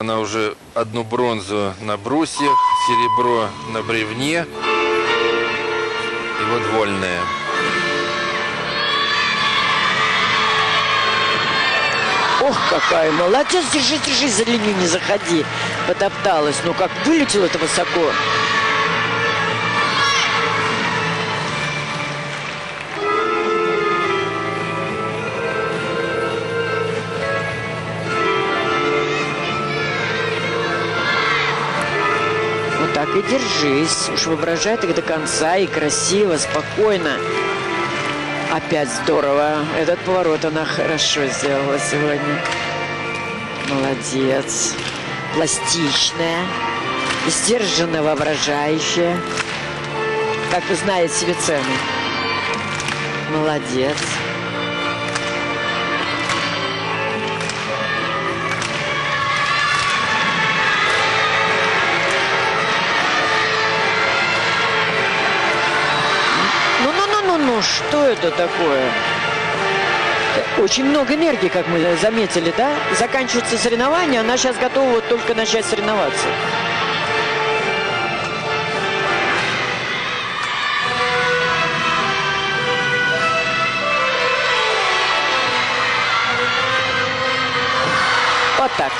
Она уже одну бронзу на брусьях, серебро на бревне и вот вольная. Ох, какая молодец, держи, держи, за линию не заходи. Потопталась, ну как вылетел это высоко. Так и держись. Уж воображай так до конца и красиво, спокойно. Опять здорово. Этот поворот она хорошо сделала сегодня. Молодец. Пластичная, сдержанно воображающая. Как вы знаете себе цену. Молодец. Ну-ну-ну-ну-ну, что это такое? Очень много энергии, как мы заметили, да? Заканчивается соревнование, она сейчас готова вот только начать соревноваться. Вот так,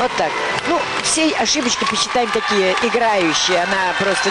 вот так. Ну, все ошибочки посчитаем такие играющие. Она просто